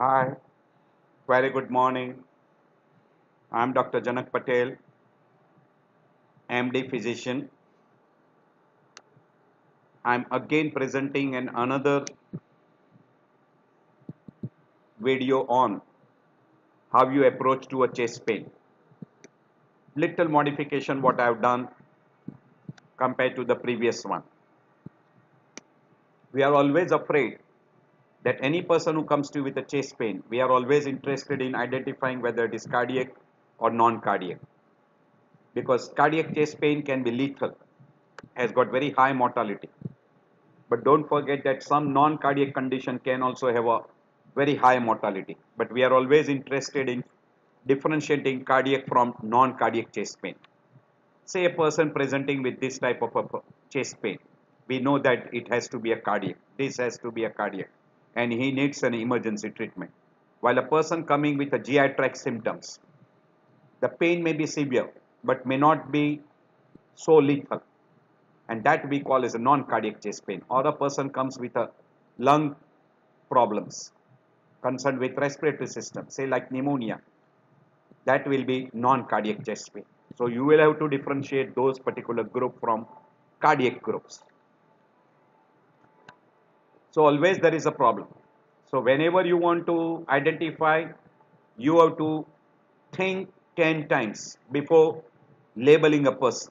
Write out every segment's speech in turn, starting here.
Hi, very good morning. I'm Dr. Janak Patel, MD physician. I'm again presenting an another video on how you approach to a chest pain. Little modification what I've done compared to the previous one. We are always afraid that any person who comes to you with a chest pain, we are always interested in identifying whether it is cardiac or non-cardiac. Because cardiac chest pain can be lethal, has got very high mortality. But don't forget that some non-cardiac condition can also have a very high mortality. But we are always interested in differentiating cardiac from non-cardiac chest pain. Say a person presenting with this type of a chest pain, we know that it has to be a cardiac. This has to be a cardiac and he needs an emergency treatment. While a person coming with a GI tract symptoms, the pain may be severe but may not be so lethal. And that we call as a non-cardiac chest pain. Or a person comes with a lung problems concerned with respiratory system say like pneumonia that will be non-cardiac chest pain. So you will have to differentiate those particular group from cardiac groups so always there is a problem. So whenever you want to identify, you have to think 10 times before labeling a person.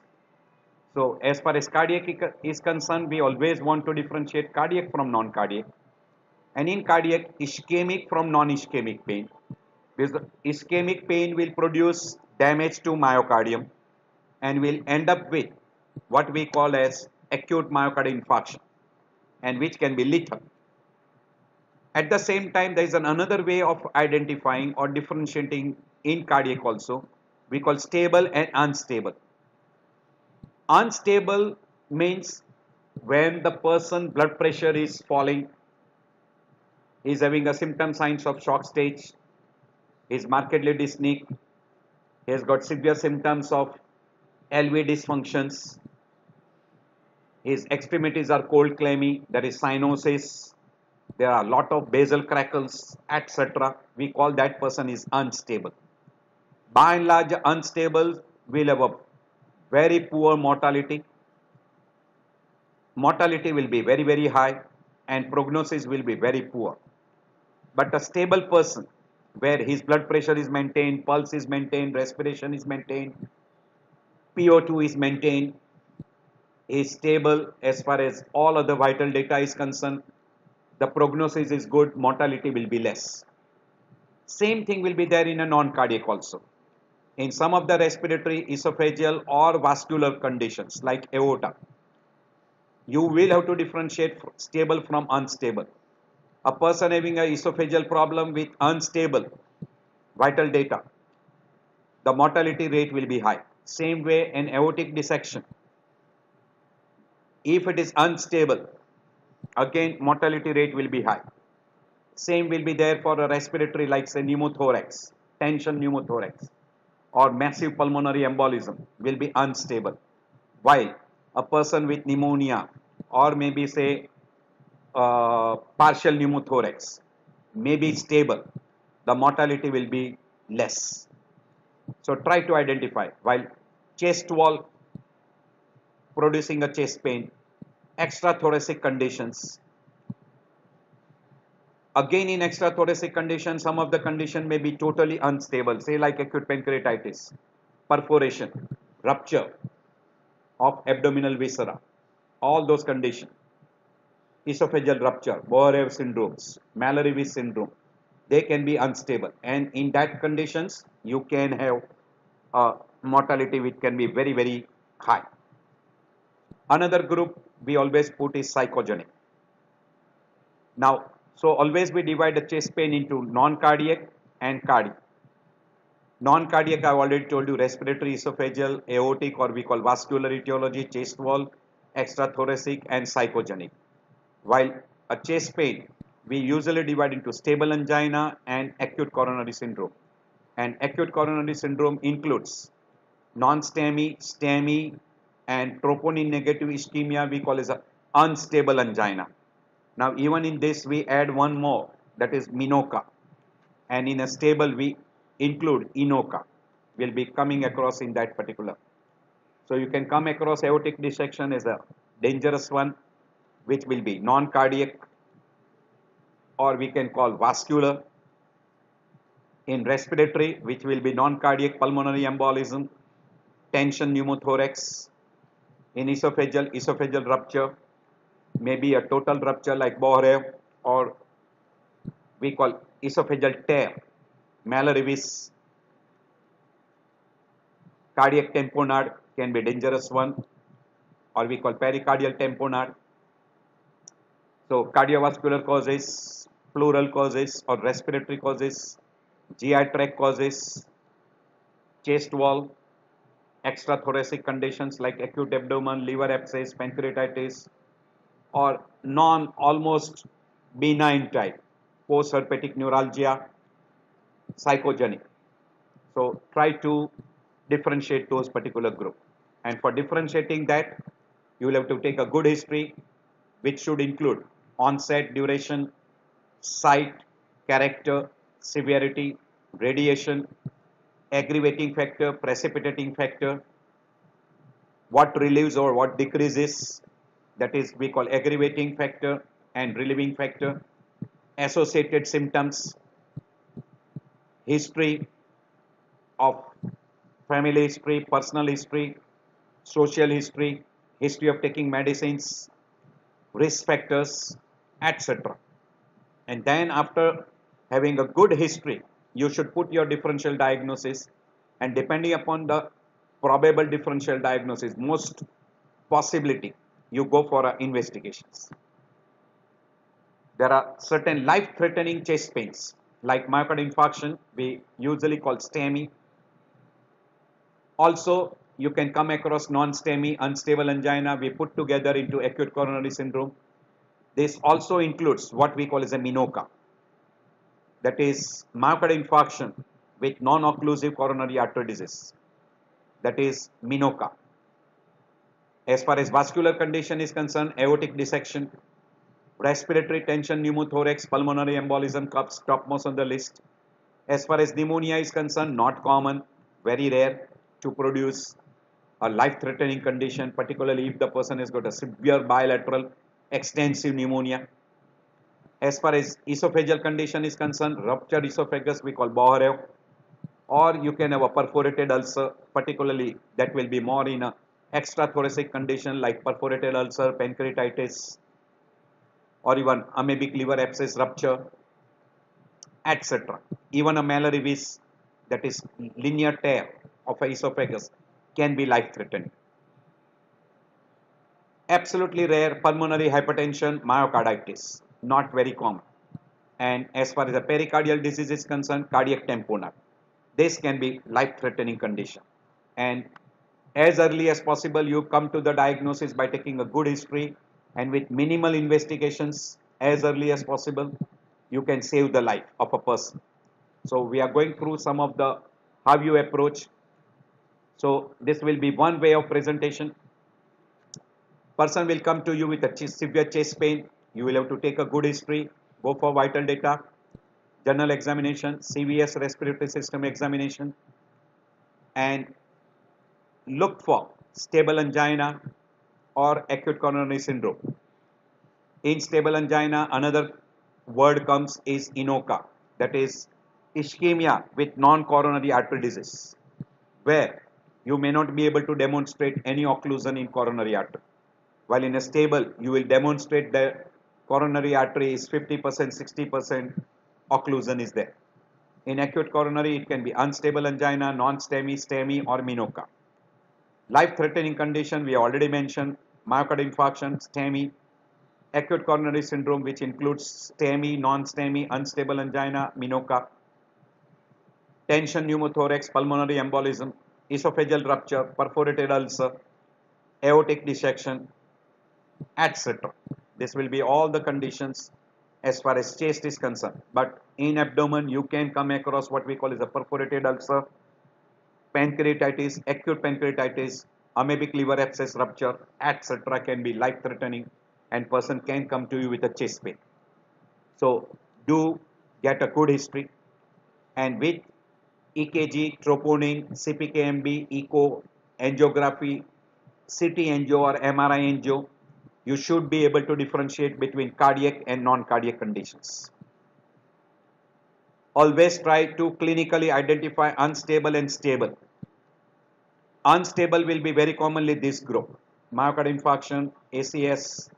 So as far as cardiac is concerned, we always want to differentiate cardiac from non-cardiac. And in cardiac, ischemic from non-ischemic pain. Because ischemic pain will produce damage to myocardium and will end up with what we call as acute myocardial infarction and which can be lethal. At the same time, there is an another way of identifying or differentiating in cardiac also. We call stable and unstable. Unstable means when the person blood pressure is falling, is having a symptom signs of shock stage, is markedly dyspneic, he has got severe symptoms of LV dysfunctions, his extremities are cold clammy, there is cyanosis, there are a lot of basal crackles, etc. We call that person is unstable. By and large, unstable will have a very poor mortality. Mortality will be very, very high and prognosis will be very poor. But a stable person where his blood pressure is maintained, pulse is maintained, respiration is maintained, PO2 is maintained, is stable as far as all other vital data is concerned. The prognosis is good, mortality will be less. Same thing will be there in a non-cardiac also. In some of the respiratory, esophageal or vascular conditions like aorta, you will have to differentiate stable from unstable. A person having a esophageal problem with unstable vital data, the mortality rate will be high. Same way in aortic dissection, if it is unstable, again mortality rate will be high. Same will be there for a respiratory like say pneumothorax, tension pneumothorax or massive pulmonary embolism will be unstable. While a person with pneumonia or maybe say uh, partial pneumothorax may be stable, the mortality will be less. So try to identify while chest wall producing a chest pain, extrathoracic conditions. Again in extrathoracic conditions, some of the condition may be totally unstable, say like acute pancreatitis, perforation, rupture of abdominal viscera, all those conditions. Esophageal rupture, Boerhaave syndromes, Mallory-Weiss syndrome, they can be unstable and in that conditions you can have a mortality which can be very very high. Another group we always put is psychogenic. Now, so always we divide the chest pain into non-cardiac and cardiac. Non-cardiac, I've already told you, respiratory, esophageal, aortic, or we call vascular etiology, chest wall, extrathoracic, and psychogenic. While a chest pain, we usually divide into stable angina and acute coronary syndrome. And acute coronary syndrome includes non-STEMI, STEMI, and troponin negative ischemia we call as unstable angina. Now even in this we add one more that is MINOCA and in a stable we include inoca will be coming across in that particular. So you can come across aortic dissection as a dangerous one which will be non-cardiac or we can call vascular in respiratory which will be non-cardiac pulmonary embolism tension pneumothorax in esophageal esophageal rupture maybe a total rupture like Boerhaave or we call esophageal tear Mallory-Weiss cardiac tamponade can be dangerous one or we call pericardial tamponade. So cardiovascular causes pleural causes or respiratory causes GI tract causes chest wall extrathoracic conditions like acute abdomen liver abscess pancreatitis or non almost benign type post-herpetic neuralgia psychogenic. So try to differentiate those particular group and for differentiating that you will have to take a good history which should include onset duration site character severity radiation aggravating factor precipitating factor. What relieves or what decreases that is we call aggravating factor and relieving factor. Associated symptoms history of family history personal history social history history of taking medicines risk factors etc and then after having a good history you should put your differential diagnosis and depending upon the probable differential diagnosis most possibility you go for uh, investigations. There are certain life-threatening chest pains like myocardial infarction, we usually call STEMI. Also, you can come across non-STEMI, unstable angina, we put together into acute coronary syndrome. This also includes what we call as a MINOCA, that is myocardial infarction with non-occlusive coronary artery disease, that is MINOCA. As far as vascular condition is concerned, aortic dissection, respiratory tension, pneumothorax, pulmonary embolism comes topmost on the list. As far as pneumonia is concerned, not common, very rare to produce a life-threatening condition, particularly if the person has got a severe bilateral extensive pneumonia. As far as esophageal condition is concerned, ruptured esophagus we call Boerhaave, or you can have a perforated ulcer, particularly that will be more in a extrathoracic condition like perforated ulcer, pancreatitis, or even amoebic liver abscess rupture, etc. Even a Mallory-Weiss, that is linear tear of a esophagus, can be life-threatening. Absolutely rare pulmonary hypertension, myocarditis, not very common. And as far as the pericardial disease is concerned, cardiac tamponade. This can be life-threatening condition. And as early as possible you come to the diagnosis by taking a good history and with minimal investigations as early as possible you can save the life of a person so we are going through some of the how you approach so this will be one way of presentation person will come to you with a severe chest pain you will have to take a good history go for vital data general examination CVS respiratory system examination and look for stable angina or acute coronary syndrome. In stable angina, another word comes is INOCA, that is ischemia with non-coronary artery disease, where you may not be able to demonstrate any occlusion in coronary artery. While in a stable, you will demonstrate that coronary artery is 50%, 60% occlusion is there. In acute coronary, it can be unstable angina, non-STEMI, STEMI or MINOCA. Life-threatening condition, we already mentioned, myocardial infarction, STEMI, acute coronary syndrome, which includes STEMI, non-STEMI, unstable angina, MINOCA, tension pneumothorax, pulmonary embolism, esophageal rupture, perforated ulcer, aortic dissection, etc. This will be all the conditions as far as chest is concerned. But in abdomen, you can come across what we call as a perforated ulcer, pancreatitis, acute pancreatitis, amoebic liver abscess rupture, etc. can be life threatening and person can come to you with a chest pain. So do get a good history and with EKG, troponin, CPKMB, echo, angiography, CT angio or MRI angio, you should be able to differentiate between cardiac and non-cardiac conditions. Always try to clinically identify unstable and stable. Unstable will be very commonly this group. Myocardial infarction, ACS,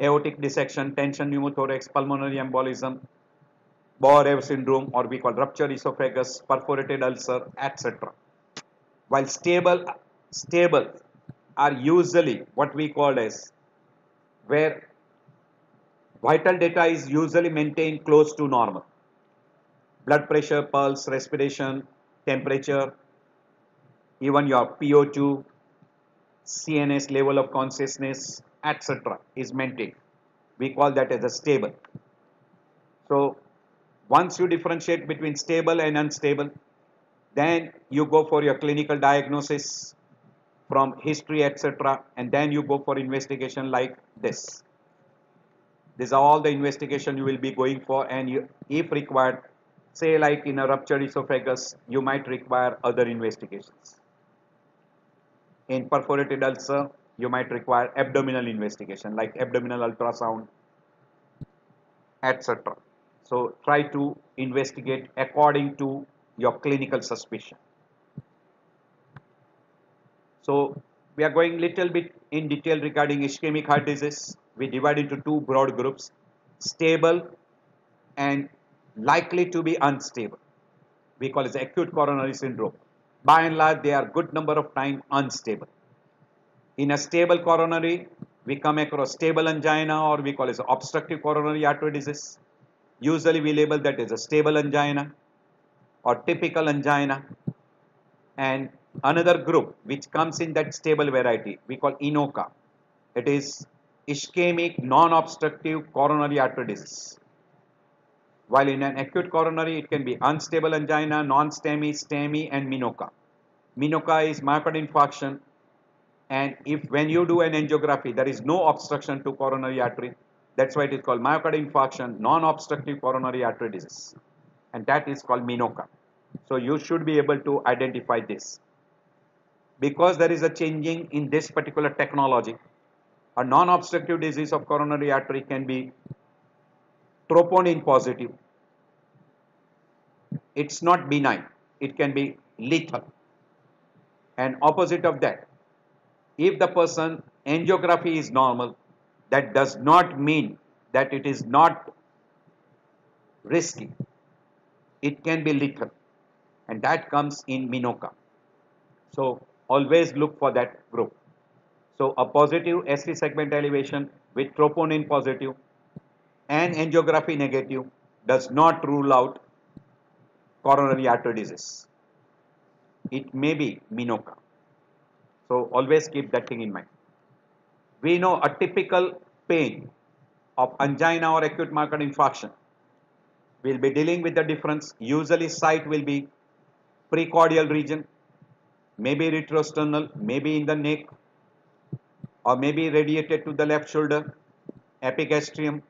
aortic dissection, tension pneumothorax, pulmonary embolism, Boerhaave syndrome or we call rupture esophagus, perforated ulcer, etc. While stable, stable are usually what we call as where vital data is usually maintained close to normal. Blood pressure, pulse, respiration, temperature, even your PO2, CNS level of consciousness, etc. is maintained. We call that as a stable. So once you differentiate between stable and unstable, then you go for your clinical diagnosis from history, etc. And then you go for investigation like this. These are all the investigation you will be going for and you, if required, say like in a ruptured esophagus, you might require other investigations. In perforated ulcer, you might require abdominal investigation like abdominal ultrasound, etc. So try to investigate according to your clinical suspicion. So we are going little bit in detail regarding ischemic heart disease. We divide into two broad groups, stable and likely to be unstable. We call it acute coronary syndrome. By and large, they are good number of time unstable. In a stable coronary, we come across stable angina or we call it obstructive coronary artery disease. Usually we label that as a stable angina or typical angina. And another group which comes in that stable variety, we call INOCA. It is ischemic non-obstructive coronary artery disease. While in an acute coronary, it can be unstable angina, non-STEMI, STEMI, and MINOCA. MINOCA is myocardial infarction, and if when you do an angiography, there is no obstruction to coronary artery, that's why it is called myocardial infarction, non-obstructive coronary artery disease. And that is called MINOCA. So you should be able to identify this. Because there is a changing in this particular technology, a non-obstructive disease of coronary artery can be troponin positive. It's not benign. It can be lethal. And opposite of that, if the person angiography is normal, that does not mean that it is not risky. It can be lethal and that comes in Minoca. So always look for that group. So a positive ST segment elevation with troponin positive and angiography negative does not rule out coronary artery disease. It may be Minoca. So always keep that thing in mind. We know a typical pain of angina or acute myocardial infarction. We'll be dealing with the difference. Usually site will be precordial region, maybe retrosternal, maybe in the neck, or maybe radiated to the left shoulder, epigastrium,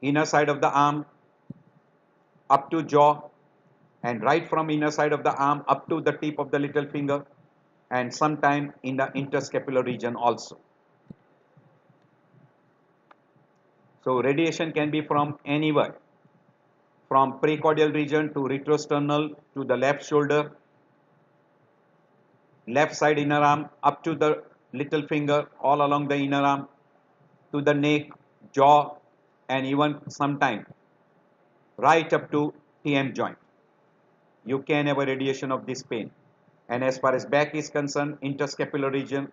inner side of the arm, up to jaw, and right from inner side of the arm up to the tip of the little finger, and sometime in the interscapular region also. So radiation can be from anywhere, from precordial region to retrosternal to the left shoulder, left side inner arm up to the little finger all along the inner arm to the neck, jaw and even sometime right up to TM joint. You can have a radiation of this pain. And as far as back is concerned, interscapular region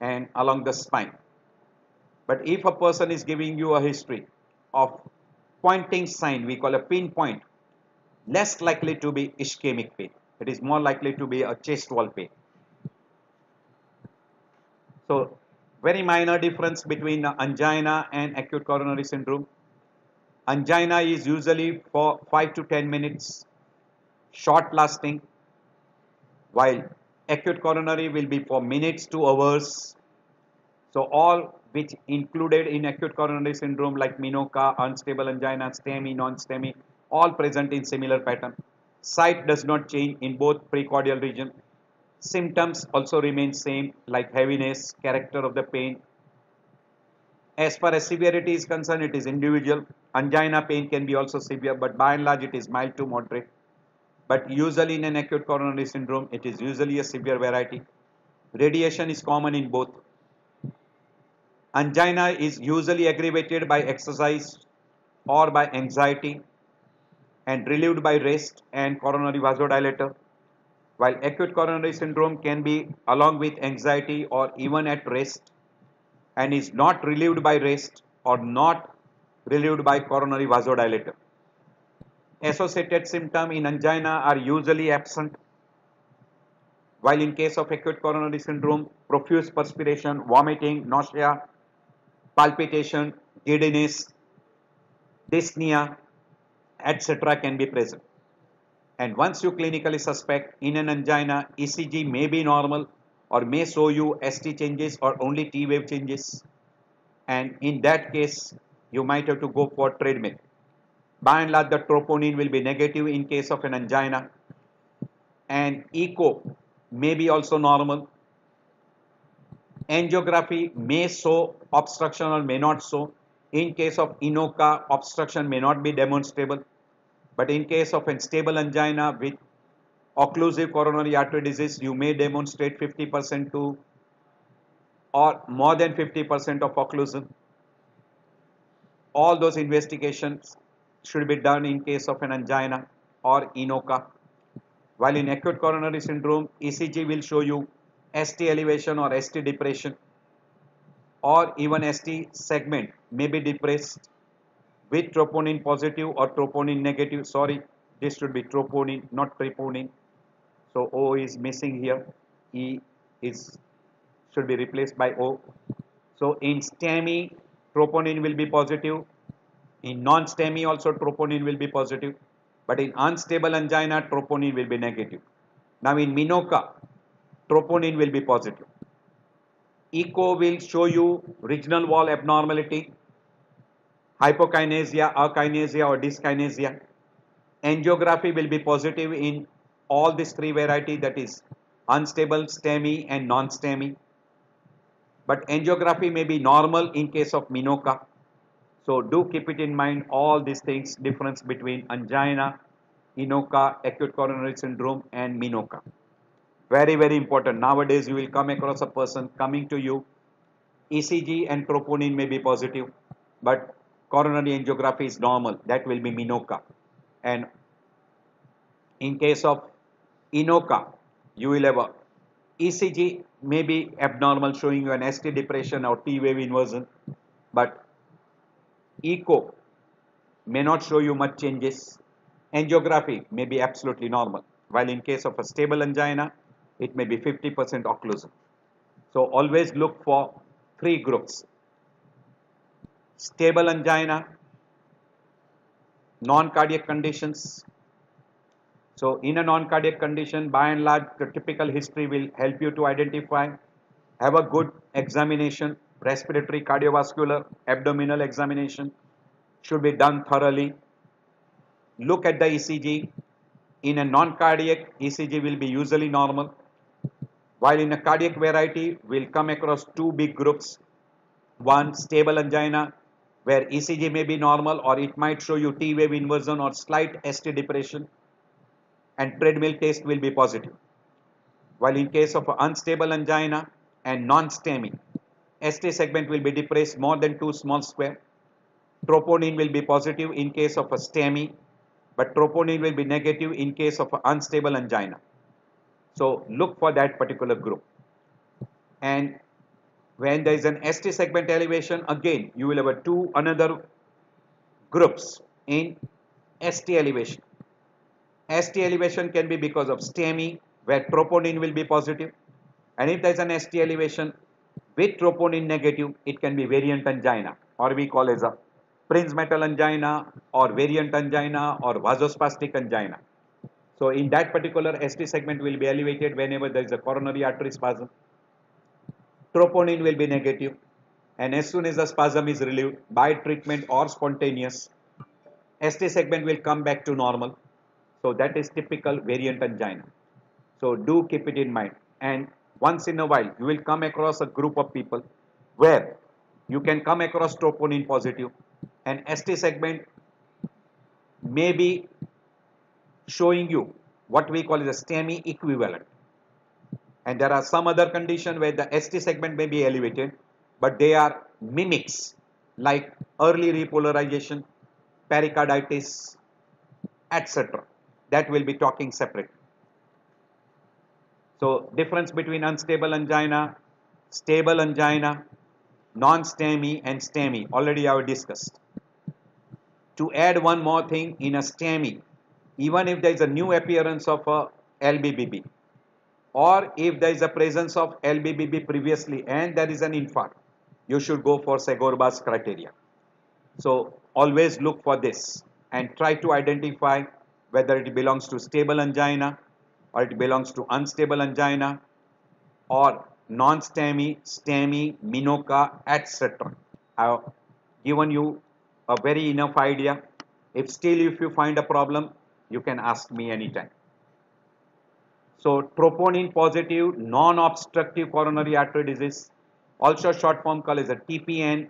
and along the spine. But if a person is giving you a history of pointing sign, we call a pinpoint, less likely to be ischemic pain. It is more likely to be a chest wall pain. So, very minor difference between angina and acute coronary syndrome. Angina is usually for 5 to 10 minutes, short lasting, while acute coronary will be for minutes to hours. So, all which included in acute coronary syndrome like MINOCA, unstable angina, STEMI, non-STEMI, all present in similar pattern. Site does not change in both precordial region. Symptoms also remain same like heaviness, character of the pain. As far as severity is concerned, it is individual. Angina pain can be also severe, but by and large it is mild to moderate. But usually in an acute coronary syndrome, it is usually a severe variety. Radiation is common in both. Angina is usually aggravated by exercise or by anxiety and relieved by rest and coronary vasodilator. While acute coronary syndrome can be along with anxiety or even at rest and is not relieved by rest or not relieved by coronary vasodilator. Associated symptoms in angina are usually absent while in case of acute coronary syndrome, profuse perspiration, vomiting, nausea, palpitation, giddiness, dyspnea, etc. can be present. And once you clinically suspect in an angina, ECG may be normal or may show you ST changes or only T wave changes. And in that case, you might have to go for treadmill. By and large, the troponin will be negative in case of an angina. And echo may be also normal. Angiography may show obstruction or may not show. In case of INOCA, obstruction may not be demonstrable. But in case of unstable angina with occlusive coronary artery disease, you may demonstrate 50% to or more than 50% of occlusion. All those investigations should be done in case of an angina or INOCA. While in acute coronary syndrome, ECG will show you ST elevation or ST depression or even ST segment may be depressed with troponin positive or troponin negative. Sorry, this should be troponin, not troponin. So O is missing here. E is should be replaced by O. So in STEMI, troponin will be positive. In non-STEMI also troponin will be positive. But in unstable angina, troponin will be negative. Now in MINOCA, troponin will be positive. Echo will show you regional wall abnormality, hypokinesia, akinesia or dyskinesia. Angiography will be positive in all these three variety that is unstable, STEMI and non-STEMI. But angiography may be normal in case of MINOCA. So do keep it in mind all these things difference between angina, INOCA, acute coronary syndrome and MINOCA. Very very important. Nowadays you will come across a person coming to you ECG and troponin may be positive but coronary angiography is normal that will be MINOCA and in case of INOCA you will have a ECG may be abnormal showing you an ST depression or T wave inversion but echo may not show you much changes. Angiography may be absolutely normal. While in case of a stable angina, it may be 50% occlusion. So always look for three groups. Stable angina, non-cardiac conditions. So in a non-cardiac condition, by and large, the typical history will help you to identify, have a good examination, respiratory, cardiovascular, abdominal examination should be done thoroughly. Look at the ECG. In a non-cardiac, ECG will be usually normal. While in a cardiac variety, we'll come across two big groups. One, stable angina, where ECG may be normal or it might show you T wave inversion or slight ST depression and treadmill test will be positive. While in case of unstable angina and non-STEMI, ST segment will be depressed more than 2 small square. Troponin will be positive in case of a STEMI, but troponin will be negative in case of unstable angina. So look for that particular group. And when there is an ST segment elevation, again you will have a two another groups in ST elevation. ST elevation can be because of STEMI, where troponin will be positive. and if there is an ST elevation with troponin negative, it can be variant angina, or we call as a Prinzmetal angina, or variant angina, or vasospastic angina. So in that particular ST segment will be elevated whenever there is a coronary artery spasm. Troponin will be negative and as soon as the spasm is relieved by treatment or spontaneous, ST segment will come back to normal. So that is typical variant angina. So do keep it in mind. And once in a while, you will come across a group of people where you can come across troponin positive and ST segment may be showing you what we call as a STEMI equivalent. And there are some other condition where the ST segment may be elevated, but they are mimics like early repolarization, pericarditis, etc. That we will be talking separate. So difference between unstable angina, stable angina, non-STEMI and STEMI already I have discussed. To add one more thing in a STEMI, even if there is a new appearance of a LBBB or if there is a presence of LBBB previously and there is an infarct, you should go for Sgarbossa's criteria. So always look for this and try to identify whether it belongs to stable angina or it belongs to unstable angina or non-STEMI, STEMI, MINOCA, etc. I have given you a very enough idea. If still if you find a problem, you can ask me anytime. So troponin positive non-obstructive coronary artery disease, also short form called as a TPN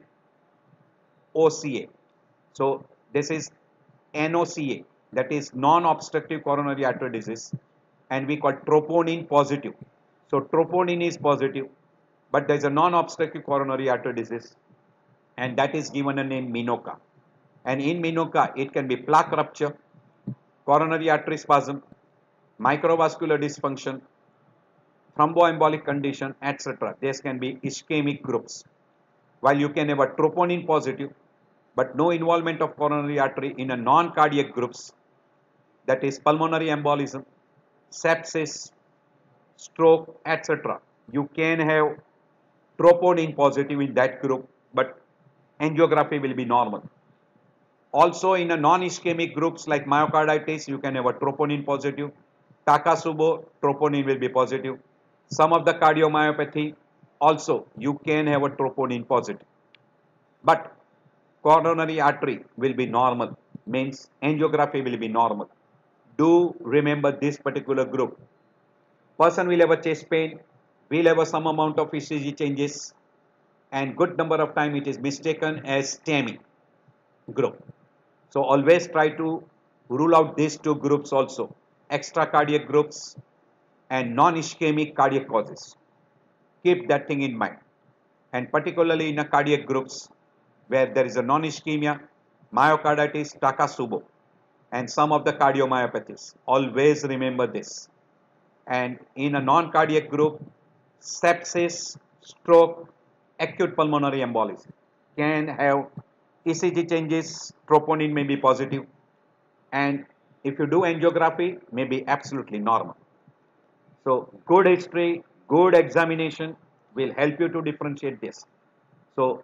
OCA. So this is NOCA that is non-obstructive coronary artery disease and we call troponin positive. So troponin is positive but there is a non-obstructive coronary artery disease and that is given a name MINOCA. And in MINOCA it can be plaque rupture, coronary artery spasm, microvascular dysfunction, thromboembolic condition etc. This can be ischemic groups. While you can have a troponin positive but no involvement of coronary artery in a non-cardiac groups that is pulmonary embolism, sepsis, stroke, etc. You can have troponin positive in that group, but angiography will be normal. Also in a non-ischemic groups like myocarditis, you can have a troponin positive. Takotsubo, troponin will be positive. Some of the cardiomyopathy, also you can have a troponin positive. But coronary artery will be normal, means angiography will be normal do remember this particular group. Person will have a chest pain, will have some amount of ECG changes and good number of time it is mistaken as STEMI group. So always try to rule out these two groups also, extra cardiac groups and non-ischemic cardiac causes. Keep that thing in mind. And particularly in a cardiac groups where there is a non-ischemia, myocarditis, Takotsubo and some of the cardiomyopathies. Always remember this. And in a non-cardiac group, sepsis, stroke, acute pulmonary embolism can have ECG changes, troponin may be positive, and if you do angiography, may be absolutely normal. So, good history, good examination will help you to differentiate this. So,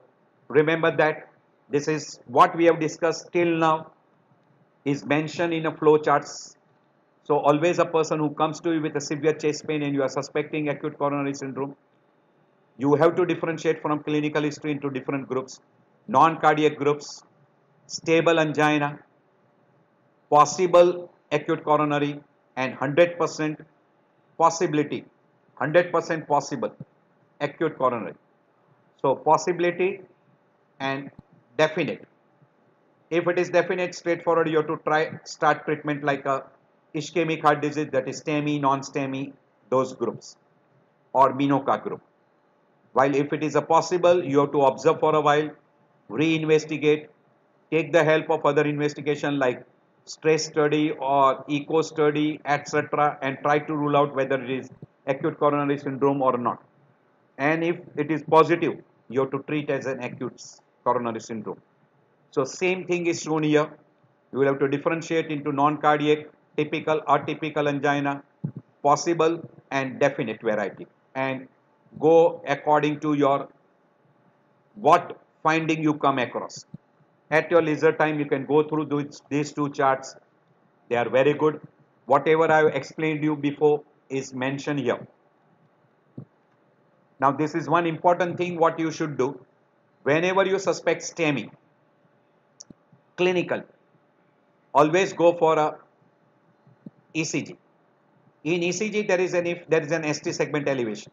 remember that this is what we have discussed till now is mentioned in a flow charts. So always a person who comes to you with a severe chest pain and you are suspecting acute coronary syndrome, you have to differentiate from clinical history into different groups, non-cardiac groups, stable angina, possible acute coronary and 100% possibility, 100% possible acute coronary. So possibility and definite if it is definite, straightforward, you have to try start treatment like a ischemic heart disease that is STEMI, non-STEMI, those groups or MINOCA group. While if it is a possible, you have to observe for a while, re-investigate, take the help of other investigation like stress study or echo study, etc. and try to rule out whether it is acute coronary syndrome or not. And if it is positive, you have to treat as an acute coronary syndrome. So same thing is shown here. You will have to differentiate into non-cardiac, typical, atypical angina, possible and definite variety and go according to your what finding you come across. At your leisure time, you can go through these, two charts. They are very good. Whatever I have explained you before is mentioned here. Now, this is one important thing what you should do. Whenever you suspect STEMI, clinical always go for a ECG. In ECG, there is an if there is an ST segment elevation.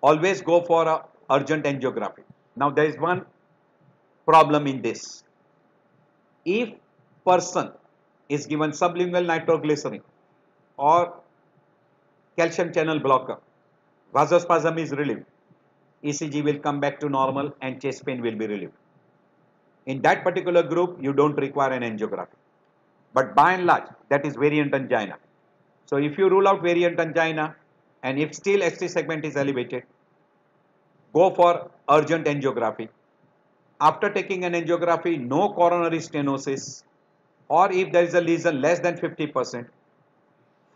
Always go for a urgent angiography. Now there is one problem in this. If person is given sublingual nitroglycerin or calcium channel blocker, vasospasm is relieved, ECG will come back to normal and chest pain will be relieved. In that particular group, you don't require an angiography. But by and large, that is variant angina. So if you rule out variant angina and if still ST segment is elevated, go for urgent angiography. After taking an angiography, no coronary stenosis or if there is a lesion less than 50%,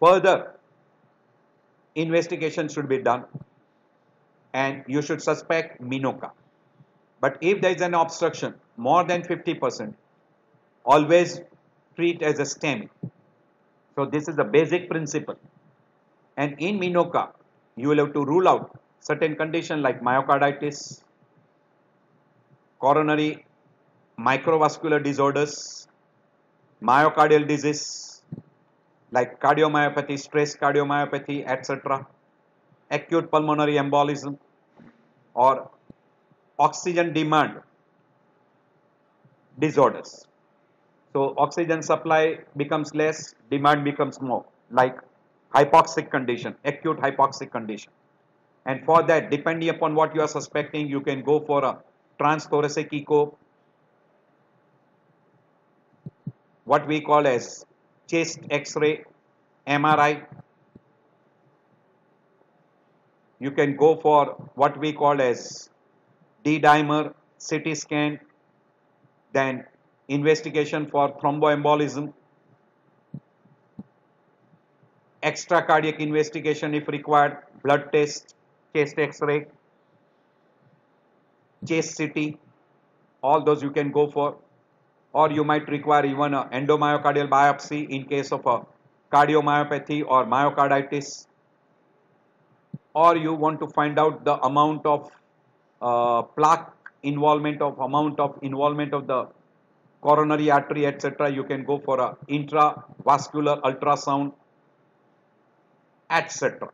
further investigation should be done and you should suspect MINOCA. But if there is an obstruction more than 50%, always treat as a STEMI. So this is the basic principle. And in MINOCA, you will have to rule out certain conditions like myocarditis, coronary microvascular disorders, myocardial disease like cardiomyopathy, stress cardiomyopathy, etc., acute pulmonary embolism or oxygen demand disorders. So oxygen supply becomes less, demand becomes more, like hypoxic condition, acute hypoxic condition. And for that, depending upon what you are suspecting, you can go for a transthoracic echo, what we call as chest X-ray, MRI. You can go for what we call as D-dimer, CT scan, then investigation for thromboembolism, extra cardiac investigation if required, blood test, chest x-ray, chest CT, all those you can go for. Or you might require even an endomyocardial biopsy in case of a cardiomyopathy or myocarditis. Or you want to find out the amount of uh, plaque involvement of amount of involvement of the coronary artery etc you can go for a intravascular ultrasound etc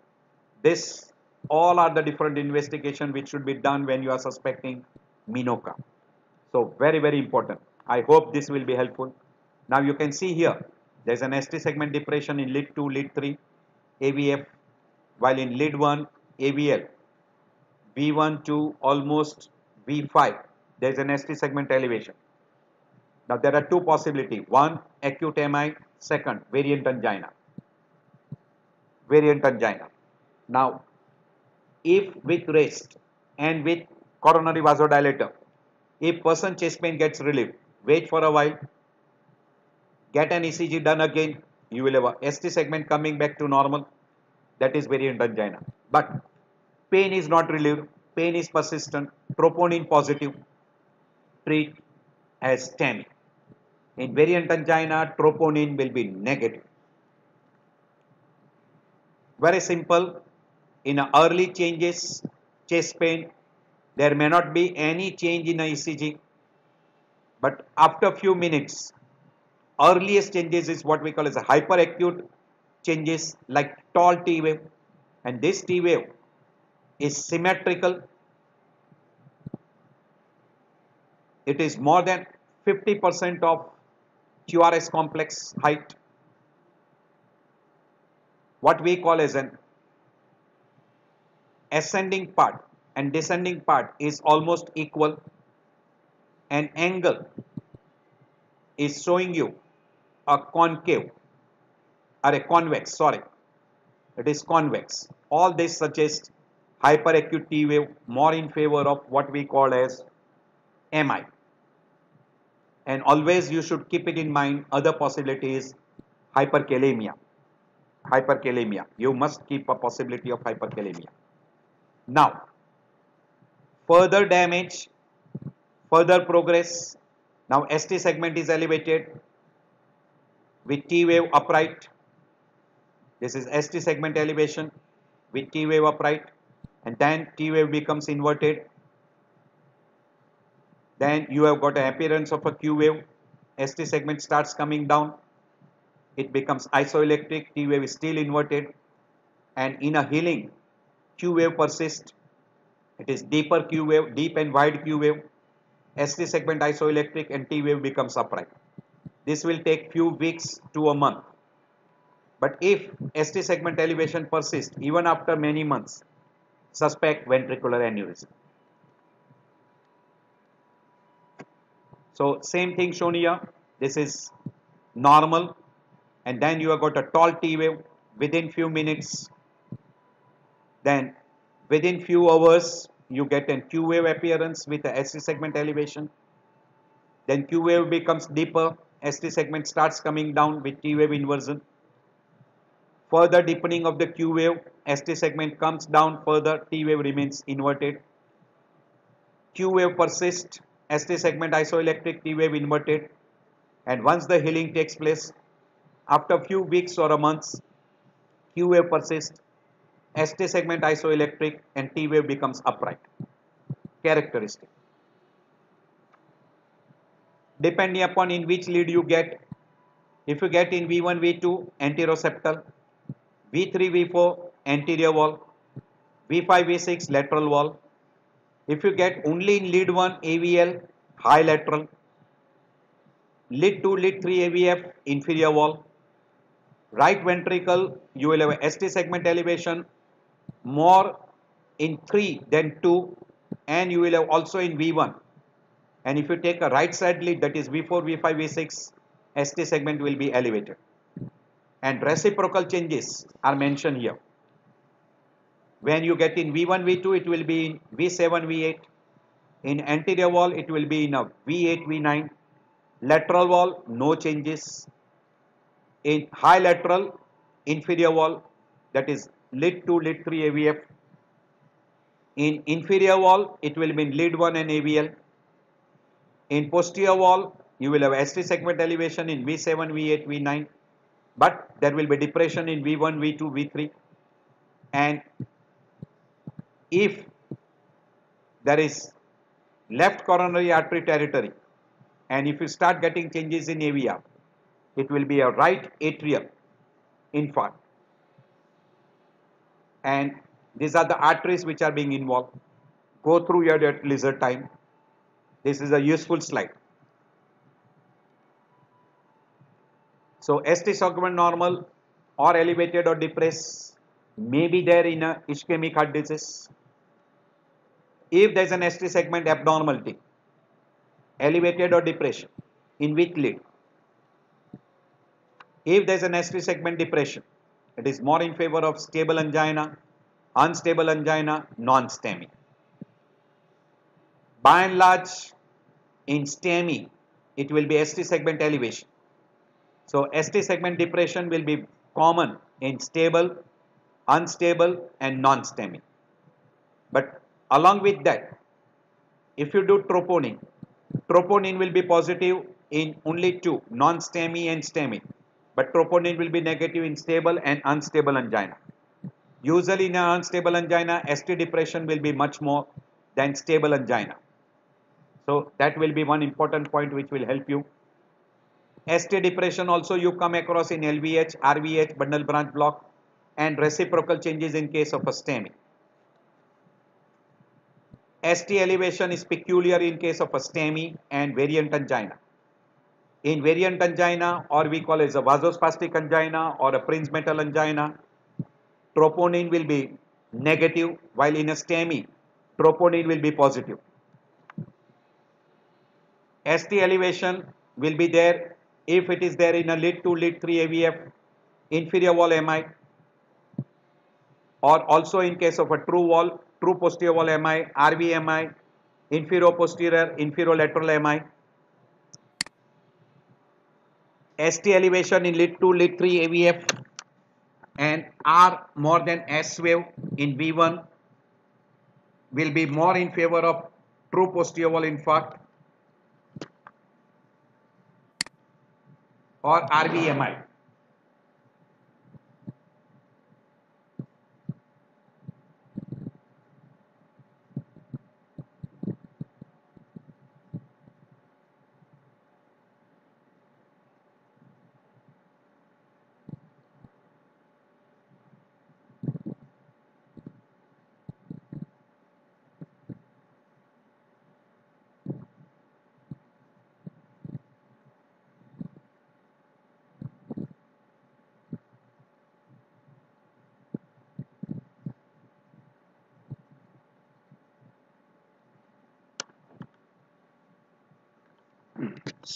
this all are the different investigation which should be done when you are suspecting MINOCA so very very important i hope this will be helpful now you can see here there is an st segment depression in lead 2 lead 3 avf while in lead 1 avl v1 to almost v5 there is an st segment elevation now there are two possibilities. One, acute MI. Second, variant angina. Variant angina. Now, if with rest and with coronary vasodilator, if person chest pain gets relieved, wait for a while, get an ECG done again, you will have a ST segment coming back to normal. That is variant angina. But pain is not relieved, pain is persistent, troponin positive, treat as STEMI. In variant angina, troponin will be negative. Very simple. In early changes, chest pain, there may not be any change in ECG. But after few minutes, earliest changes is what we call as a hyperacute changes like tall T wave. And this T wave is symmetrical. It is more than 50% of QRS complex height, what we call as an ascending part and descending part is almost equal. An angle is showing you a concave or a convex sorry. It is convex. All this suggests hyperacute T wave more in favor of what we call as MI and always you should keep it in mind other possibilities hyperkalemia. Hyperkalemia. You must keep a possibility of hyperkalemia now further damage further progress. Now ST segment is elevated with T wave upright. This is ST segment elevation with T wave upright and then T wave becomes inverted. Then you have got an appearance of a Q wave ST segment starts coming down. It becomes isoelectric, T wave is still inverted. And in a healing, Q wave persists. It is deeper Q wave, deep and wide Q wave. ST segment isoelectric and T wave becomes upright. This will take few weeks to a month. But if ST segment elevation persists even after many months, suspect ventricular aneurysm. So same thing shown here. This is normal and then you have got a tall T wave within few minutes. Then within few hours you get a Q wave appearance with the ST segment elevation. Then Q wave becomes deeper, ST segment starts coming down with T wave inversion. Further deepening of the Q wave, ST segment comes down further, T wave remains inverted. Q wave persists, ST segment isoelectric, T wave inverted. And once the healing takes place, after few weeks or a month, Q wave persists, ST segment isoelectric and T wave becomes upright. Characteristic. Depending upon in which lead you get, if you get in V1, V2, anteroseptal, V3, V4 anterior wall, V5, V6 lateral wall. If you get only in lead 1 AVL high lateral, lead 2, lead 3 AVF inferior wall, right ventricle you will have ST segment elevation more in 3 than 2 and you will have also in V1 and if you take a right side lead that is V4, V5, V6 ST segment will be elevated and reciprocal changes are mentioned here. When you get in V1, V2 it will be in V7, V8. In anterior wall it will be in a V8, V9. Lateral wall no changes. In high lateral inferior wall that is lead 2, lead 3 AVF. In inferior wall it will be lead 1 and AVL. In posterior wall you will have ST segment elevation in V7, V8, V9 but there will be depression in V1, V2, V3 and if there is left coronary artery territory and if you start getting changes in AVR, it will be a right atrial infarct and these are the arteries which are being involved. Go through your leisure time. This is a useful slide. So ST segment normal or elevated or depressed may be there in a ischemic heart disease. If there is an ST segment abnormality, elevated or depression, in which lead? If there is an ST segment depression, it is more in favor of stable angina, unstable angina, non-STEMI. By and large, in STEMI, it will be ST segment elevation. So ST segment depression will be common in stable, unstable and non-STEMI. But along with that, if you do troponin, troponin will be positive in only two, non-STEMI and STEMI. But troponin will be negative in stable and unstable angina. Usually in an unstable angina, ST depression will be much more than stable angina. So that will be one important point which will help you ST depression also you come across in LVH, RVH, bundle branch block and reciprocal changes in case of a STEMI. ST elevation is peculiar in case of a STEMI and variant angina. In variant angina or we call as a vasospastic angina or a Prinzmetal angina, troponin will be negative while in a STEMI, troponin will be positive. ST elevation will be there if it is there in a lead 2, lead 3 AVF, inferior wall MI, or also in case of a true wall, true posterior wall MI, RV MI, inferior posterior, inferior lateral MI, ST elevation in lead 2, lead 3 AVF, and R more than S wave in V1 will be more in favor of true posterior wall infarct or RVMI.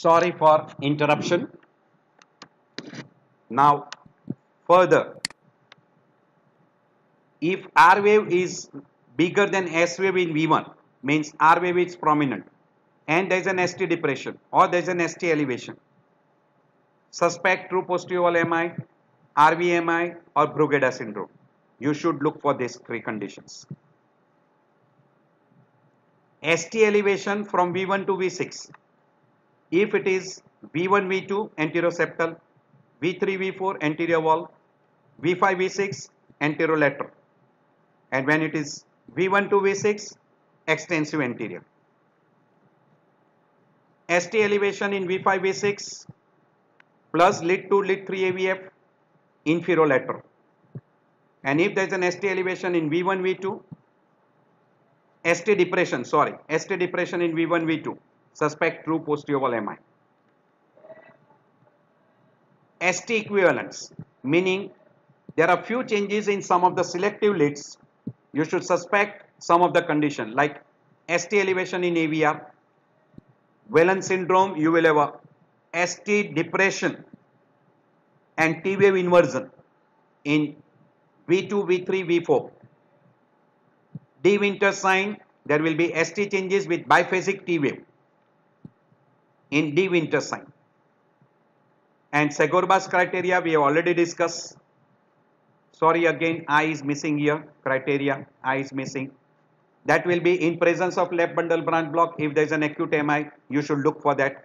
Sorry for interruption. Now, further, if R wave is bigger than S wave in V1, means R wave is prominent, and there is an ST depression or there is an ST elevation, suspect true posterior MI, RVMI or Brugada syndrome. You should look for these three conditions. ST elevation from V1 to V6. If it is V1, V2 anteroseptal, V3, V4 anterior wall, V5, V6 anterior anterolateral. And when it is V1 to V6 extensive anterior. ST elevation in V5, V6 plus lead 2, lead 3 AVF inferolateral and if there is an ST elevation in V1, V2 ST depression, sorry, ST depression in V1, V2, suspect true posterior MI. ST equivalence, meaning there are few changes in some of the selective leads, you should suspect some of the condition like ST elevation in AVR, Wellens syndrome, you will have a ST depression and T wave inversion in V2, V3, V4 de Winter sign, there will be ST changes with biphasic T wave in de Winter sign. And Sgarbossa's criteria we have already discussed. Sorry again, I is missing here, criteria, I is missing. That will be in presence of left bundle branch block. If there is an acute MI, you should look for that.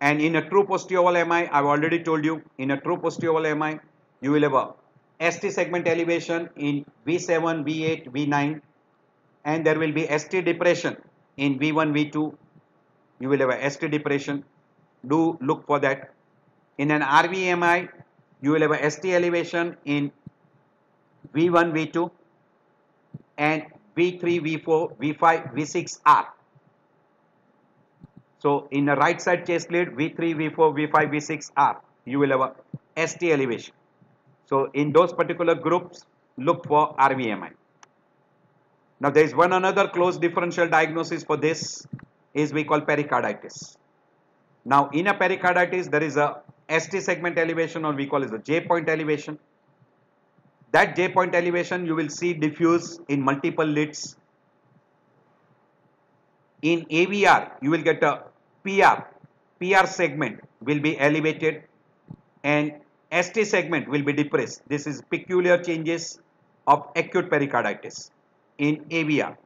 And in a true posterior MI, I have already told you, in a true posterior MI, you will have a ST segment elevation in V7, V8, V9 and there will be ST depression in V1, V2. You will have a ST depression. Do look for that. In an RVMI, you will have a ST elevation in V1, V2 and V3, V4, V5, V6R. So in the right side chest lead, V3, V4, V5, V6R, you will have a ST elevation. So in those particular groups, look for RVMI. Now there is one another close differential diagnosis for this is we call pericarditis. Now in a pericarditis there is a ST segment elevation or we call it a J point elevation. That J point elevation you will see diffuse in multiple leads. In AVR you will get a PR, PR segment will be elevated and ST segment will be depressed. This is peculiar changes of acute pericarditis in AVR.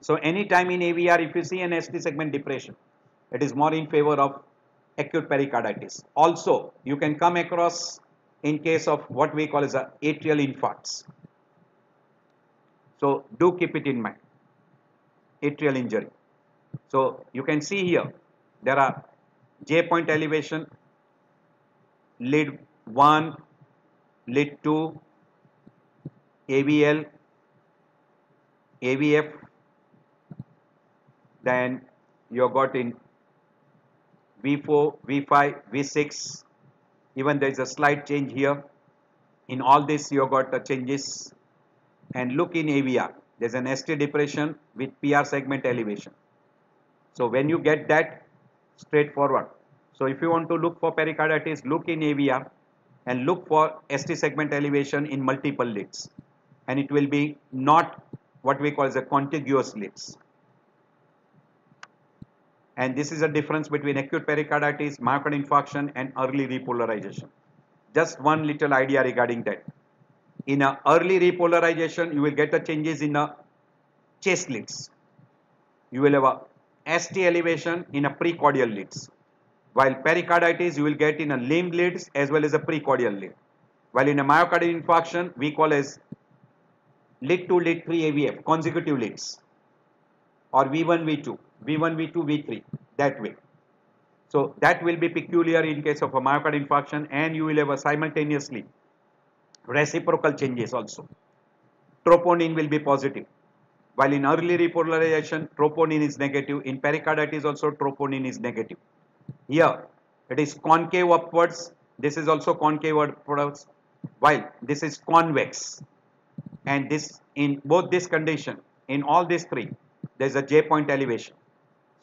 So anytime in AVR if you see an ST segment depression, it is more in favor of acute pericarditis. Also you can come across in case of what we call as a atrial infarcts. So do keep it in mind, atrial injury. So you can see here there are J point elevation, lead 1 lead 2 AVL AVF then you got in V4 V5 V6 even there is a slight change here. In all this you got the changes. And look in AVR there is an ST depression with PR segment elevation. So when you get that straightforward. So if you want to look for pericarditis look in AVR and look for ST segment elevation in multiple leads and it will be not what we call as a contiguous leads. And this is a difference between acute pericarditis, myocardial infarction and early repolarization. Just one little idea regarding that. In a early repolarization, you will get the changes in the chest leads. You will have a ST elevation in a precordial leads while pericarditis you will get in a limb leads as well as a precordial lead. While in a myocardial infarction we call as lead 2 lead 3 AVF consecutive leads or V1 V2 V1 V2 V3 that way. So that will be peculiar in case of a myocardial infarction and you will have a simultaneously reciprocal changes also. Troponin will be positive while in early repolarization troponin is negative in pericarditis also troponin is negative here it is concave upwards. This is also concave upwards while this is convex and this in both this condition in all these three there is a J point elevation.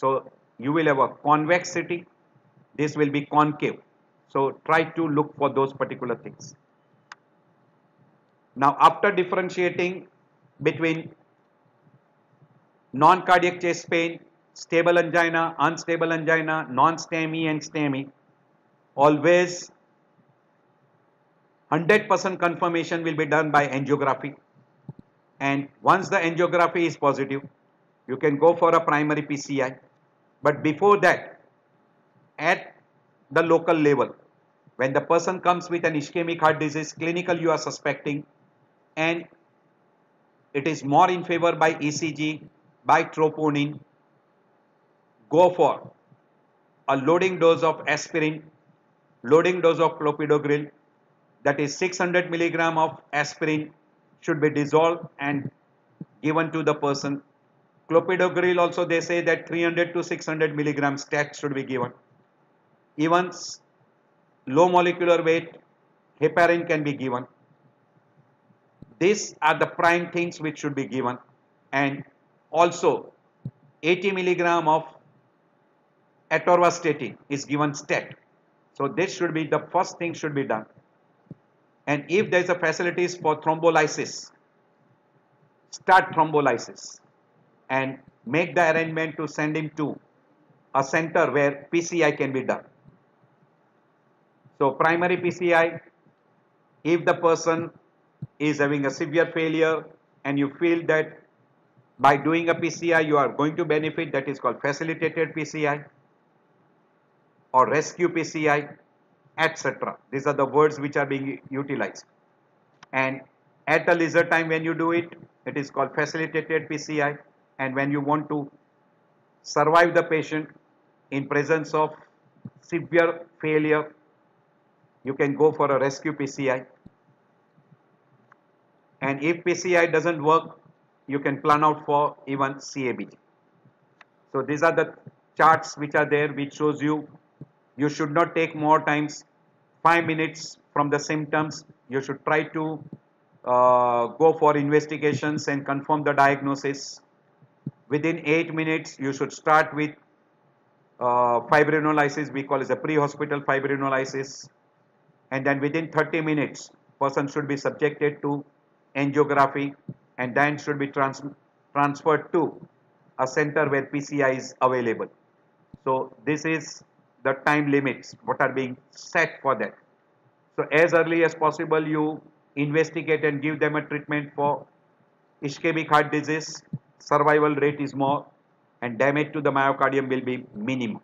So you will have a convexity, this will be concave. So try to look for those particular things. Now after differentiating between non-cardiac chest pain, stable angina, unstable angina, non-STEMI and STEMI, always 100% confirmation will be done by angiography and once the angiography is positive you can go for a primary PCI but before that at the local level when the person comes with an ischemic heart disease clinical you are suspecting and it is more in favor by ECG by troponin go for a loading dose of aspirin loading dose of clopidogrel that is 600 milligram of aspirin should be dissolved and given to the person. Clopidogrel also they say that 300 to 600 milligram stat should be given. Even low molecular weight heparin can be given. These are the prime things which should be given and also 80 milligram of atorvastatin is given stat. So this should be the first thing should be done and if there is a facilities for thrombolysis start thrombolysis and make the arrangement to send him to a center where PCI can be done. So primary PCI if the person is having a severe failure and you feel that by doing a PCI you are going to benefit that is called facilitated PCI or rescue PCI etc. These are the words which are being utilized. And at a leisure time when you do it, it is called facilitated PCI. And when you want to survive the patient in presence of severe failure, you can go for a rescue PCI. And if PCI doesn't work, you can plan out for even CABG. So these are the charts which are there which shows you you should not take more times 5 minutes from the symptoms you should try to uh, go for investigations and confirm the diagnosis within 8 minutes you should start with uh, fibrinolysis we call it a pre-hospital fibrinolysis and then within 30 minutes person should be subjected to angiography and then should be trans transferred to a center where PCI is available. So this is the time limits what are being set for that. So as early as possible you investigate and give them a treatment for ischemic heart disease survival rate is more and damage to the myocardium will be minimum.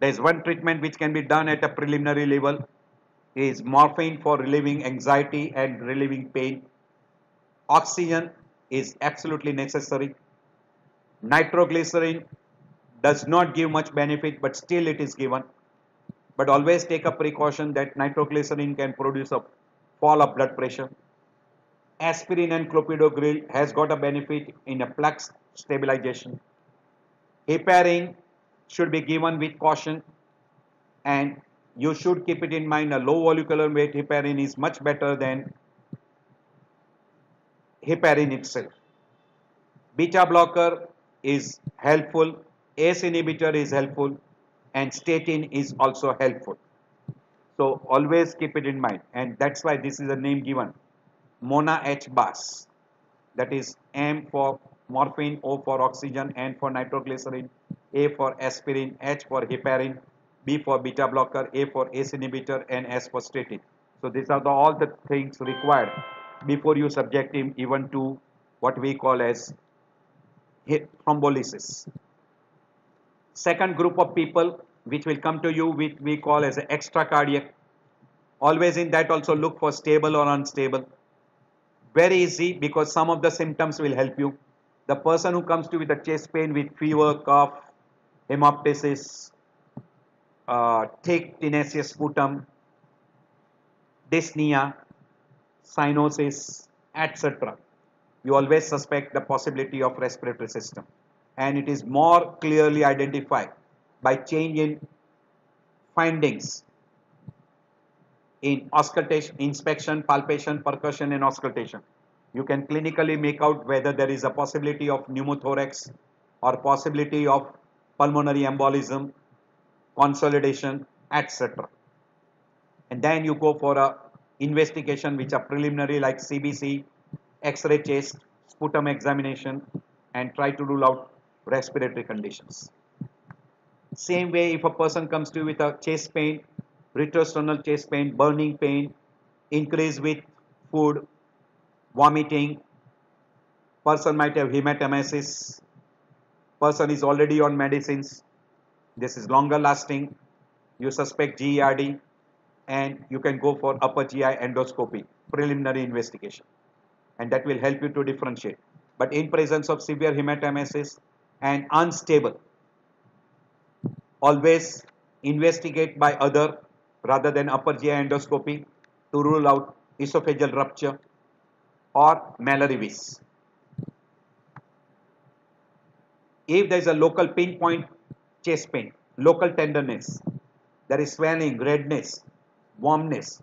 There is one treatment which can be done at a preliminary level is morphine for relieving anxiety and relieving pain. Oxygen is absolutely necessary. Nitroglycerin does not give much benefit but still it is given but always take a precaution that nitroglycerin can produce a fall of blood pressure aspirin and clopidogrel has got a benefit in a plaque stabilization. Heparin should be given with caution and you should keep it in mind a low molecular weight heparin is much better than heparin itself. Beta blocker is helpful ACE inhibitor is helpful and statin is also helpful. So always keep it in mind and that's why this is a name given Mona H. Bus that is M for morphine, O for oxygen, N for nitroglycerin, A for aspirin, H for heparin, B for beta blocker, A for ACE inhibitor and S for statin. So these are the, all the things required before you subject him even to what we call as thrombolysis. Second group of people which will come to you which we call as extra cardiac always in that also look for stable or unstable very easy because some of the symptoms will help you. The person who comes to you with a chest pain with fever cough hemoptysis uh, thick tenacious sputum dyspnea cyanosis etc you always suspect the possibility of respiratory system. And it is more clearly identified by change in findings in auscultation, inspection, palpation, percussion and auscultation. You can clinically make out whether there is a possibility of pneumothorax or possibility of pulmonary embolism, consolidation, etc. And then you go for a investigation which are preliminary like CBC, X-ray chest, sputum examination and try to rule out respiratory conditions. Same way if a person comes to you with a chest pain, retrosternal chest pain, burning pain, increase with food, vomiting, person might have hematemesis, person is already on medicines, this is longer lasting, you suspect GERD and you can go for upper GI endoscopy, preliminary investigation. And that will help you to differentiate. But in presence of severe hematemesis and unstable, always investigate by other rather than upper GI endoscopy to rule out esophageal rupture or Mallory-Weiss. If there is a local pinpoint chest pain, local tenderness, there is swelling, redness, warmness,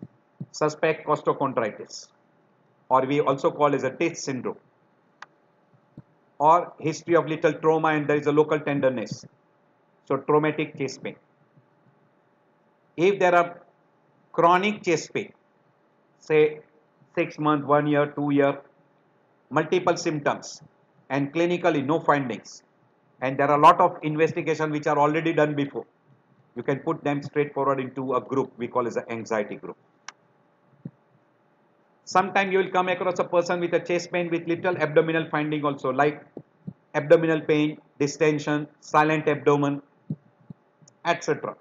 suspect costochondritis or we also call as a Tietze syndrome or history of little trauma and there is a local tenderness. So traumatic chest pain. If there are chronic chest pain, say 6 months, 1 year, 2 year, multiple symptoms and clinically no findings and there are a lot of investigation which are already done before, you can put them straightforward into a group we call as an anxiety group. Sometime you will come across a person with a chest pain with little abdominal finding also like abdominal pain, distension, silent abdomen, etc.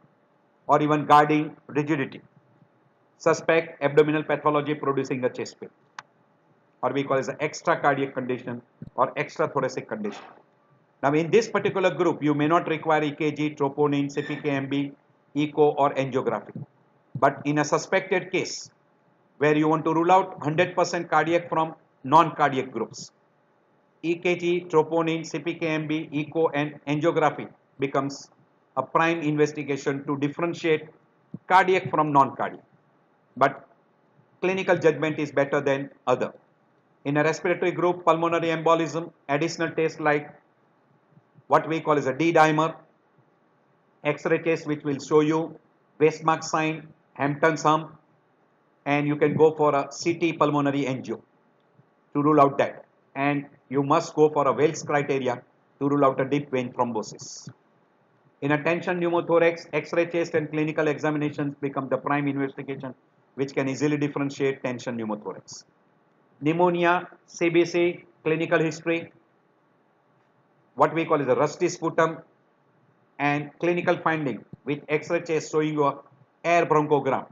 or even guarding rigidity. Suspect abdominal pathology producing a chest pain or we call it an extra cardiac condition or extra thoracic condition. Now in this particular group you may not require EKG, troponin, CPKMB, echo or angiography. But in a suspected case where you want to rule out 100% cardiac from non-cardiac groups. EKG, troponin, CPKMB, echo and angiography becomes a prime investigation to differentiate cardiac from non-cardiac. But clinical judgment is better than other. In a respiratory group, pulmonary embolism, additional tests like what we call as a D-dimer, X-ray test which will show you Westermark sign, Hampton's hump, and you can go for a CT pulmonary angio to rule out that and you must go for a Wells criteria to rule out a deep vein thrombosis. In a tension pneumothorax, X-ray chest and clinical examinations become the prime investigation which can easily differentiate tension pneumothorax. Pneumonia, CBC, clinical history, what we call is a rusty sputum and clinical finding with X-ray chest showing a air bronchogram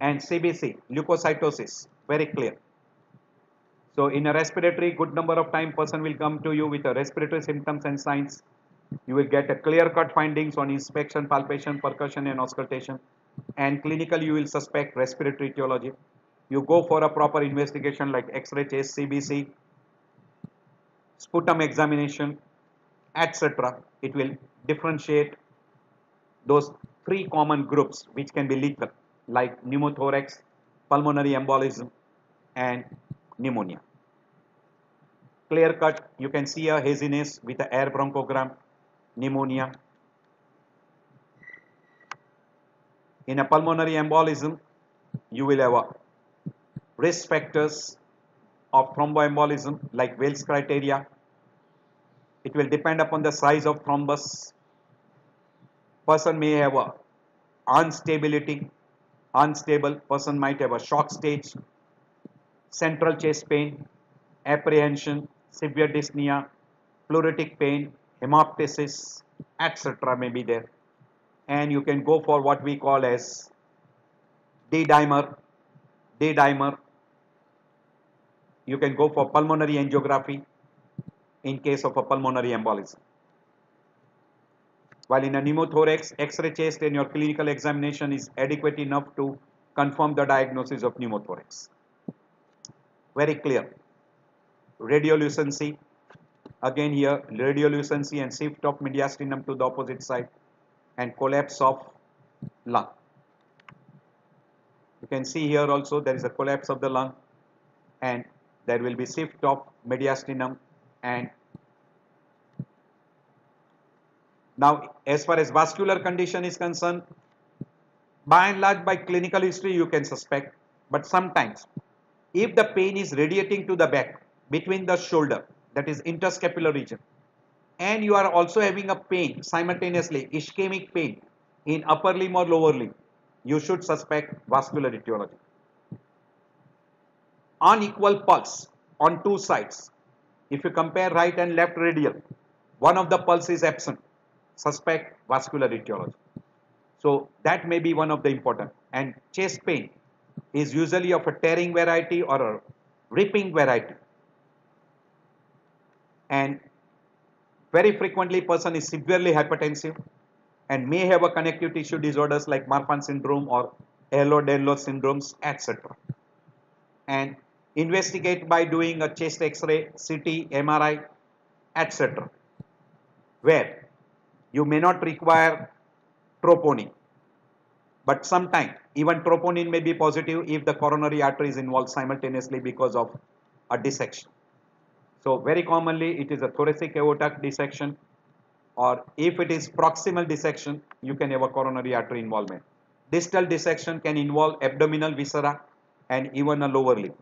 and CBC, leukocytosis, very clear. So in a respiratory, good number of time person will come to you with a respiratory symptoms and signs. You will get a clear-cut findings on inspection, palpation, percussion and auscultation. And clinically you will suspect respiratory etiology. You go for a proper investigation like X-ray chest, CBC, sputum examination, etc. It will differentiate those three common groups which can be lethal like pneumothorax, pulmonary embolism and pneumonia. Clear cut, you can see a haziness with the air bronchogram, pneumonia. In a pulmonary embolism, you will have risk factors of thromboembolism like Wells criteria. It will depend upon the size of thrombus. Person may have a instability unstable person might have a shock stage, central chest pain, apprehension, severe dyspnea, pleuritic pain, hemoptysis, etc. may be there. And you can go for what we call as D-dimer, D-dimer. You can go for pulmonary angiography in case of a pulmonary embolism. While in a pneumothorax, X-ray chest and your clinical examination is adequate enough to confirm the diagnosis of pneumothorax. Very clear. Radiolucency, again here radiolucency and shift of mediastinum to the opposite side and collapse of lung. You can see here also there is a collapse of the lung and there will be shift of mediastinum and Now, as far as vascular condition is concerned, by and large by clinical history you can suspect, but sometimes if the pain is radiating to the back between the shoulder, that is interscapular region, and you are also having a pain simultaneously, ischemic pain in upper limb or lower limb, you should suspect vascular etiology. Unequal pulse on two sides. If you compare right and left radial, one of the pulse is absent. Suspect vascular etiology. So that may be one of the important. And chest pain is usually of a tearing variety or a ripping variety. And very frequently person is severely hypertensive and may have a connective tissue disorders like Marfan syndrome or Ehlers-Danlos syndromes, etc. And investigate by doing a chest x-ray, CT, MRI, etc. Where you may not require troponin. But sometimes even troponin may be positive if the coronary artery is involved simultaneously because of a dissection. So very commonly it is a thoracic aortic dissection or if it is proximal dissection you can have a coronary artery involvement. Distal dissection can involve abdominal viscera and even a lower limb.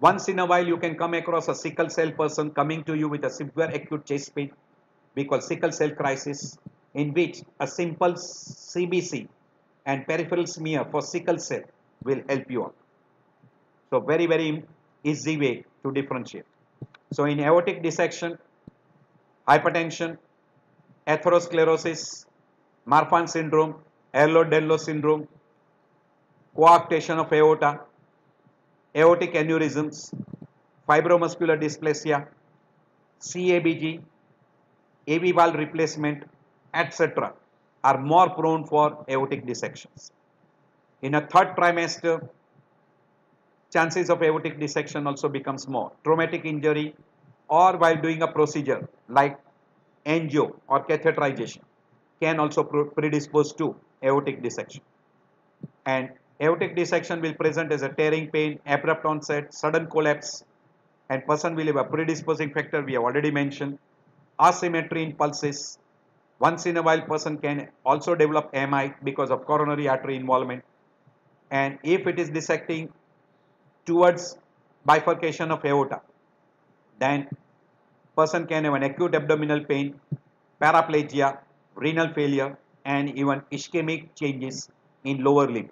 Once in a while you can come across a sickle cell person coming to you with a severe acute chest pain we call sickle cell crisis in which a simple CBC and peripheral smear for sickle cell will help you out. So very very easy way to differentiate. So in aortic dissection, hypertension, atherosclerosis, Marfan syndrome, Ehlers-Danlos syndrome, coarctation of aorta, aortic aneurysms, fibromuscular dysplasia, CABG, AV valve replacement, etc. are more prone for aortic dissections. In a third trimester, chances of aortic dissection also becomes more. Traumatic injury or while doing a procedure like angio or catheterization can also predispose to aortic dissection. And aortic dissection will present as a tearing pain, abrupt onset, sudden collapse and person will have a predisposing factor we have already mentioned asymmetry in pulses. Once in a while person can also develop MI because of coronary artery involvement and if it is dissecting towards bifurcation of aorta then person can have an acute abdominal pain, paraplegia, renal failure and even ischemic changes in lower limb.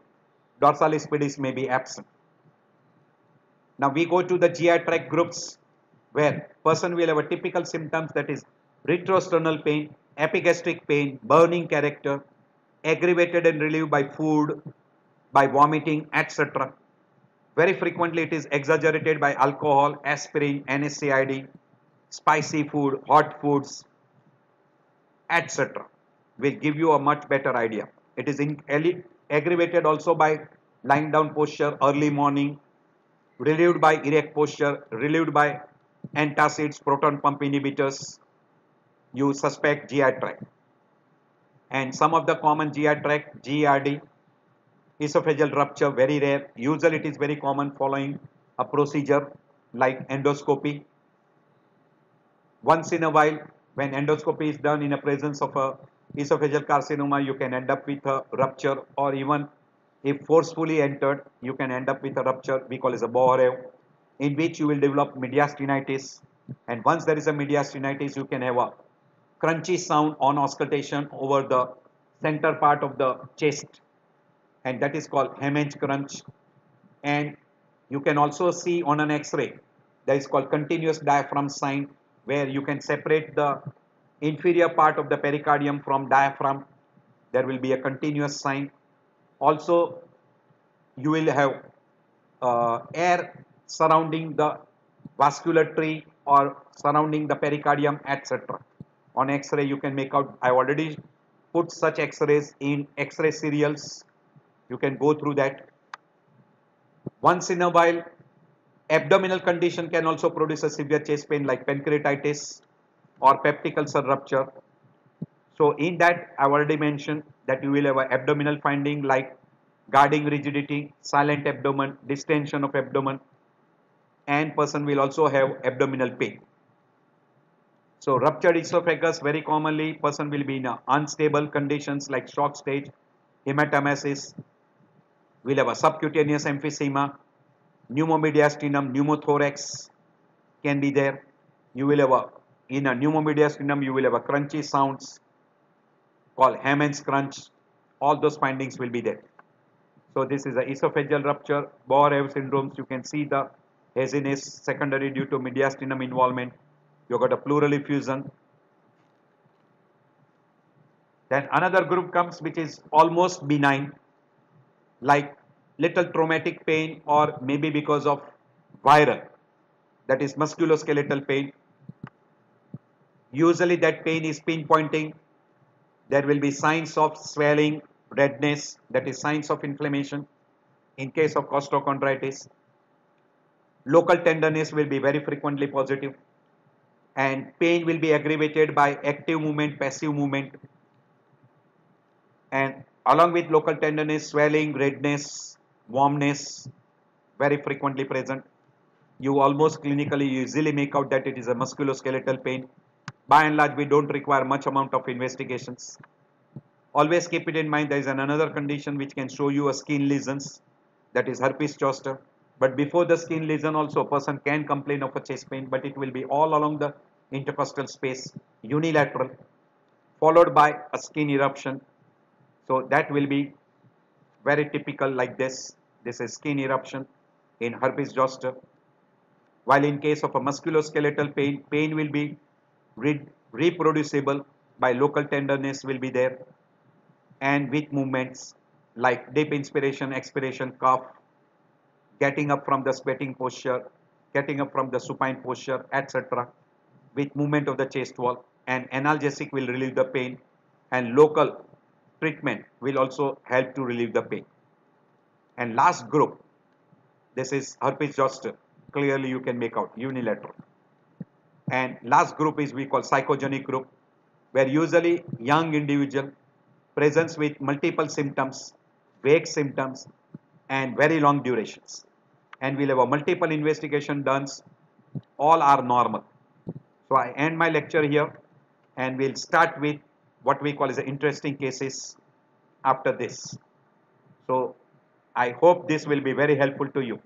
Dorsalis pedis may be absent. Now we go to the GI tract groups where person will have a typical symptoms that is retrosternal pain, epigastric pain, burning character, aggravated and relieved by food, by vomiting, etc. Very frequently it is exaggerated by alcohol, aspirin, NSAID, spicy food, hot foods, etc. Will give you a much better idea. It is aggravated also by lying down posture early morning, relieved by erect posture, relieved by antacids, proton pump inhibitors, you suspect GI tract. And some of the common GI tract, GERD, esophageal rupture, very rare. Usually it is very common following a procedure like endoscopy. Once in a while, when endoscopy is done in a presence of a esophageal carcinoma, you can end up with a rupture or even if forcefully entered, you can end up with a rupture we call it a Boerhaave in which you will develop mediastinitis and once there is a mediastinitis you can have a crunchy sound on auscultation over the center part of the chest and that is called Hamman crunch. And you can also see on an x-ray that is called continuous diaphragm sign where you can separate the inferior part of the pericardium from diaphragm. There will be a continuous sign. Also you will have uh, air surrounding the vascular tree or surrounding the pericardium etc on x-ray you can make out I already put such x-rays in x-ray serials you can go through that. Once in a while abdominal condition can also produce a severe chest pain like pancreatitis or peptic ulcer rupture. So in that I already mentioned that you will have abdominal finding like guarding rigidity silent abdomen distension of abdomen and person will also have abdominal pain. So ruptured esophagus, very commonly person will be in unstable conditions like shock stage, hematemesis, will have a subcutaneous emphysema, pneumomediastinum, pneumothorax can be there. You will have a, in a pneumomediastinum, you will have a crunchy sounds called Hamman's crunch. All those findings will be there. So this is a esophageal rupture, Boerhaave syndromes. You can see the haziness secondary due to mediastinum involvement. You got a pleural effusion. Then another group comes which is almost benign, like little traumatic pain or maybe because of viral, that is musculoskeletal pain. Usually that pain is pinpointing. There will be signs of swelling, redness, that is signs of inflammation in case of costochondritis. Local tenderness will be very frequently positive and pain will be aggravated by active movement, passive movement and along with local tenderness, swelling, redness, warmness very frequently present. You almost clinically easily make out that it is a musculoskeletal pain. By and large, we don't require much amount of investigations. Always keep it in mind there is an another condition which can show you a skin lesions that is herpes zoster. But before the skin lesion also a person can complain of a chest pain but it will be all along the intercostal space unilateral followed by a skin eruption. So that will be very typical like this. This is skin eruption in herpes zoster. While in case of a musculoskeletal pain, pain will be re reproducible by local tenderness will be there and with movements like deep inspiration, expiration, cough, getting up from the sweating posture, getting up from the supine posture, etc. with movement of the chest wall and analgesic will relieve the pain and local treatment will also help to relieve the pain. And last group, this is herpes zoster, clearly you can make out unilateral. And last group is we call psychogenic group, where usually young individual presents with multiple symptoms, vague symptoms, and very long durations. And we'll have a multiple investigation done, all are normal. So I end my lecture here and we'll start with what we call as the interesting cases after this. So I hope this will be very helpful to you.